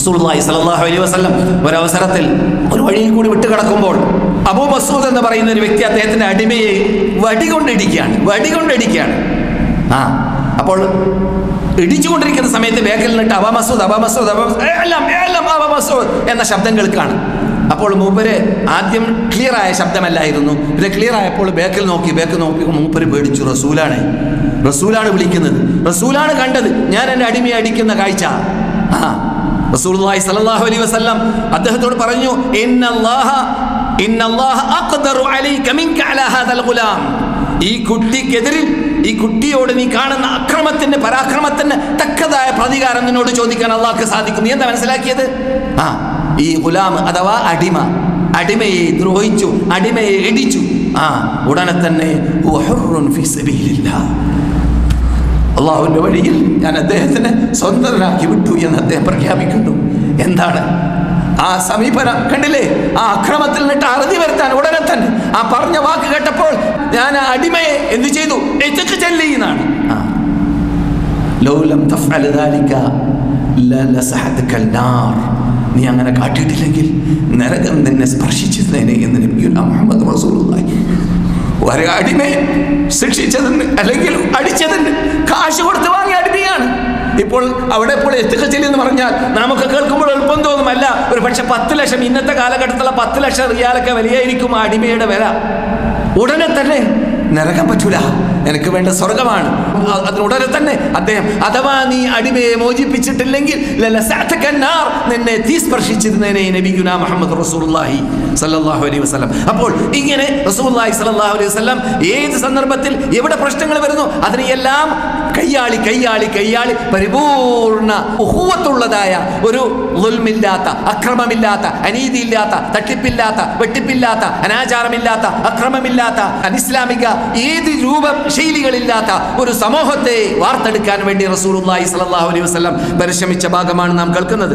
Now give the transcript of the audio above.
റസൂലുള്ളാഹി സ്വല്ലല്ലാഹു അലൈഹി വസല്ലം ഒരവസരത്തിൽ ഒരു വഴിയിൽ കൂടി വിട്ടുകിടക്കുമ്പോൾ അബൂ മസൂദ് എന്ന് പറയുന്ന ഒരു വ്യക്തി അദ്ദേഹത്തിന്റെ അടിമയെ വടി വടികൊണ്ടിടിക്കുകയാണ് വടികൊണ്ടിടിക്കുകയാണ്. ആ അപ്പോൾ ഇടിച്ചുകൊണ്ടിരിക്കുന്ന സമയത്ത് ബാക്കിൽ നിന്നിട്ട് അബാ മസൂദ് അബാ മസൂദ് അബാ മസൂദ്, "ഏ, എല്ലാം അബാ മസൂദ് എന്ന ശബ്ദം കേൾക്കാണ് അപ്പോൾ മൂപ്പര് ആദ്യം ക്ലിയർ ആയ ശബ്ദമല്ലായിരുന്നു. പിന്നെ ക്ലിയർ ആയപ്പോൾ ബേക്കിൽ നോക്കി ബേക്കിൽ നോക്കി മൂപ്പര് പേടിച്ചു റസൂലാണ് റസൂലാണ് വിളിക്കുന്നത് റസൂലാണ് കണ്ടത് ഞാൻ എന്റെ അടിമയെ അടിക്കുന്ന കാഴ്ച. ആ റസൂലുള്ളാഹി സ്വല്ലല്ലാഹു അലൈഹി വസല്ലം അദ്ദേഹത്തോട് പറഞ്ഞു ഇന്നല്ലാഹ ഇന്നല്ലാഹ അഖ്ദറു അലൈക മിൻക അലാ ഹാദൽ ഗുലാം. ഈ കുട്ടിക്കെതിരിൽ ഈ കുട്ടിയോട് നീ കാണുന്ന അക്രമത്തിന് പരാക്രമത്തിന് തക്കതായ പ്രതികാരം നിന്നോട് ചോദിക്കാൻ അള്ളാഹ്ക്ക് സാധിക്കും നീ എന്താ മനസ്സിലാക്കിയത്? ആ ഈ ഗുലാം അഥവാ അടിമ അടിമയെ ദ്രോഹിച്ചു അടിമയെ ഇടിച്ചു. ആ ഉടനെ തന്നെ അള്ളാഹുവിന്റെ വഴിയിൽ ഞാൻ അദ്ദേഹത്തിനെ സ്വന്തനാക്കി വിട്ടു എന്ന് അദ്ദേഹം പ്രഖ്യാപിക്കുന്നു. എന്താണ്? ആ സമീപന കണ്ടില്ലേ? ആ അക്രമത്തിൽ നിട്ട് അറുതി വരുത്താൻ ഉടനെ തന്നെ ആ പറഞ്ഞ വാക്ക് കേട്ടപ്പോൾ ഞാൻ ആ അടിമയെ എന്ത് ചെയ്തു? എച്ചക്ക് ചെല്ലി നീ അങ്ങനെ കാട്ടിയിട്ടില്ലെങ്കിൽ നരകം നിന്നെ സ്പർശിച്ചതിനെ എന്ന് നബിയുല മുഹമ്മദ് അടിമയെ ശിക്ഷിച്ചതിന് അല്ലെങ്കിൽ അവിടെ ഇപ്പോൾ എത്തിക്കച്ചില്ല എന്ന് പറഞ്ഞാൽ നമുക്ക് കേൾക്കുമ്പോൾ എളുപ്പം തോന്നുമല്ല. ഒരു പക്ഷെ പത്ത് ലക്ഷം ഇന്നത്തെ കാലഘട്ടത്തിലുള്ള പത്ത് ലക്ഷം റിയാലൊക്കെ വിലയായിരിക്കും അടിമയുടെ വില. ഉടനെ തന്നെ നരകം പറ്റൂല. എനിക്ക് വേണ്ട സ്വർഗമാണ് അതിനുടനെ തന്നെ അദ്ദേഹം അഥവാ നീ അടിമയെ മോചിപ്പിച്ചിട്ടില്ലെങ്കിൽ നിന്നെ തീ സ്പർശിച്ചിരുന്നേനെ നബിഗുന മുഹമ്മദ് റസൂലുള്ളാഹി സല്ലാഹു അലൈഹി വസല്ലം. അപ്പോൾ ഇങ്ങനെ റസൂലുള്ളാഹി സല്ലാഹു അലൈഹി വസല്ലം ഏത് സന്ദർഭത്തിൽ എവിടെ പ്രശ്നങ്ങൾ വരുന്നു അതിനെയെല്ലാം കയ്യാളി കയ്യാളി കയ്യാളി പരിപൂർണ ഉഹൂവത്തുള്ളതായ ഒരു ദുൽമില്ലാത്ത അക്രമമില്ലാത്ത അനീതിയില്ലാത്ത തട്ടിപ്പില്ലാത്ത വെട്ടിപ്പില്ലാത്ത അനാചാരമില്ലാത്ത അക്രമമില്ലാത്ത അനിസ്ലാമിക ഏത് രൂപ ശൈലികളില്ലാത്ത ഒരു സമൂഹത്തെ വാർത്തെടുക്കാൻ വേണ്ടി സ്വല്ലല്ലാഹു അലൈഹി വസല്ലം പരിശ്രമിച്ച ഭാഗമാണ് നാം കേൾക്കുന്നത്.